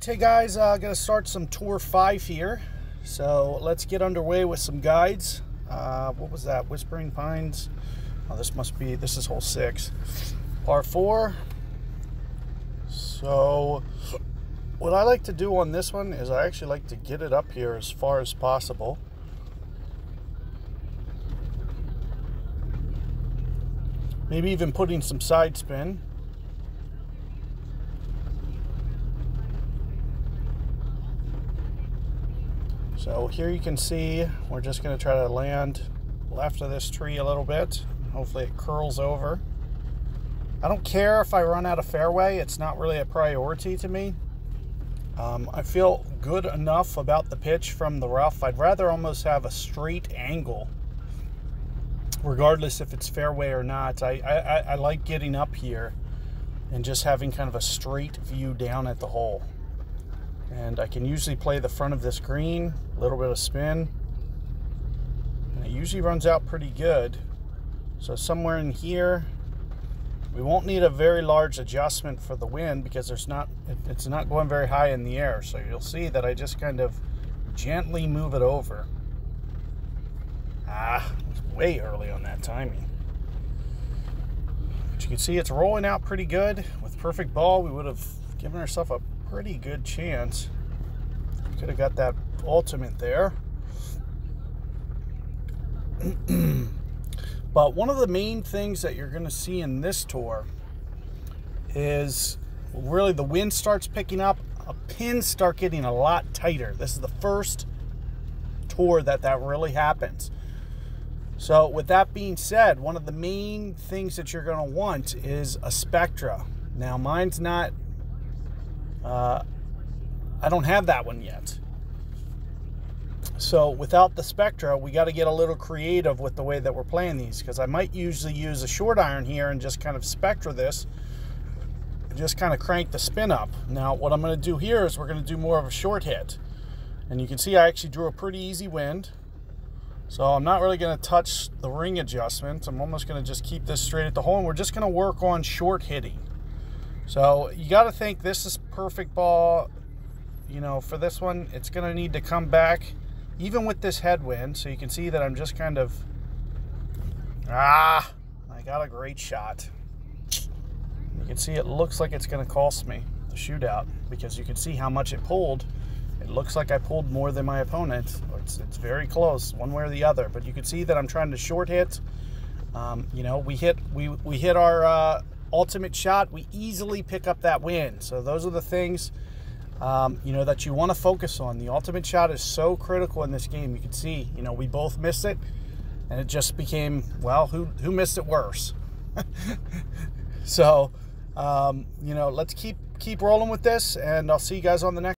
Hey guys, uh, gonna start some tour five here. So let's get underway with some guides. Uh, what was that? Whispering Pines. Oh, this must be, this is hole six. Par four. So what I like to do on this one is I actually like to get it up here as far as possible. Maybe even putting some side spin. So here you can see we're just going to try to land left of this tree a little bit. Hopefully it curls over. I don't care if I run out of fairway. It's not really a priority to me. Um, I feel good enough about the pitch from the rough. I'd rather almost have a straight angle, regardless if it's fairway or not. I, I, I like getting up here and just having kind of a straight view down at the hole. And I can usually play the front of this green, a little bit of spin. And it usually runs out pretty good. So somewhere in here, we won't need a very large adjustment for the wind because there's not it's not going very high in the air. So you'll see that I just kind of gently move it over. Ah, it's way early on that timing. But you can see it's rolling out pretty good. With perfect ball, we would have given ourselves a pretty good chance. Could have got that ultimate there. but one of the main things that you're going to see in this tour is really the wind starts picking up, a pins start getting a lot tighter. This is the first tour that that really happens. So with that being said, one of the main things that you're going to want is a Spectra. Now mine's not uh, I don't have that one yet. So without the Spectra, we got to get a little creative with the way that we're playing these because I might usually use a short iron here and just kind of Spectra this just kind of crank the spin up. Now what I'm going to do here is we're going to do more of a short hit. And you can see I actually drew a pretty easy wind. So I'm not really going to touch the ring adjustment. I'm almost going to just keep this straight at the hole and we're just going to work on short hitting. So you got to think this is perfect ball. You know, for this one, it's going to need to come back even with this headwind. So you can see that I'm just kind of, ah, I got a great shot. You can see it looks like it's going to cost me the shootout because you can see how much it pulled. It looks like I pulled more than my opponent. It's, it's very close, one way or the other. But you can see that I'm trying to short hit. Um, you know, we hit we we hit our uh, ultimate shot, we easily pick up that win. So those are the things, um, you know, that you want to focus on. The ultimate shot is so critical in this game. You can see, you know, we both missed it, and it just became, well, who who missed it worse? so, um, you know, let's keep keep rolling with this, and I'll see you guys on the next.